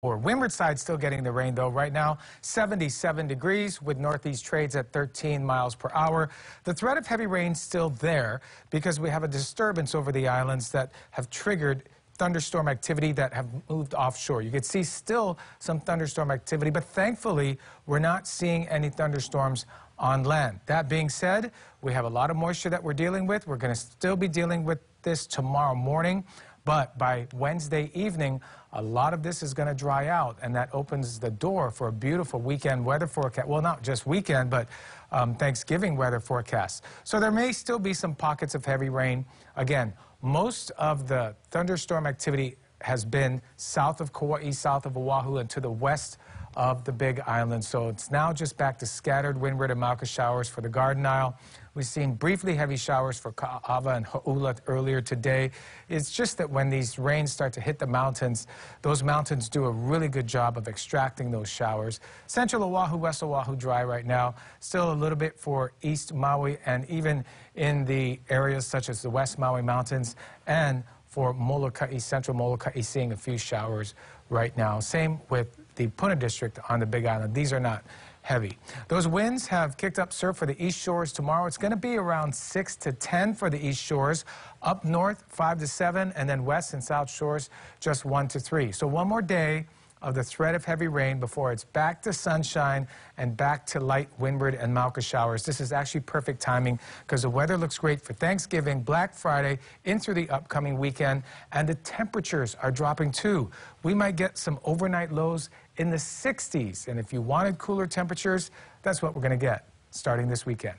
Or Windward side still getting the rain though. Right now, 77 degrees with northeast trades at 13 miles per hour. The threat of heavy rain still there because we have a disturbance over the islands that have triggered thunderstorm activity that have moved offshore. You can see still some thunderstorm activity, but thankfully we're not seeing any thunderstorms on land. That being said, we have a lot of moisture that we're dealing with. We're going to still be dealing with this tomorrow morning. But by Wednesday evening, a lot of this is going to dry out, and that opens the door for a beautiful weekend weather forecast. Well, not just weekend, but um, Thanksgiving weather forecast. So there may still be some pockets of heavy rain. Again, most of the thunderstorm activity has been south of Kauai, south of Oahu, and to the west of the Big Island. So it's now just back to scattered windward and Mauka showers for the Garden Isle. We've seen briefly heavy showers for Ka'ava and Hauula earlier today. It's just that when these rains start to hit the mountains, those mountains do a really good job of extracting those showers. Central Oahu, West Oahu dry right now. Still a little bit for East Maui and even in the areas such as the West Maui Mountains and for Molokai, Central Molokai, seeing a few showers right now. Same with the Puna District on the Big Island. These are not heavy. Those winds have kicked up surf for the east shores tomorrow. It's going to be around 6 to 10 for the east shores. Up north, 5 to 7, and then west and south shores, just 1 to 3. So one more day of the threat of heavy rain before it's back to sunshine and back to light windward and Mauka showers. This is actually perfect timing because the weather looks great for Thanksgiving, Black Friday, into the upcoming weekend, and the temperatures are dropping too. We might get some overnight lows in the 60s, and if you wanted cooler temperatures, that's what we're going to get starting this weekend.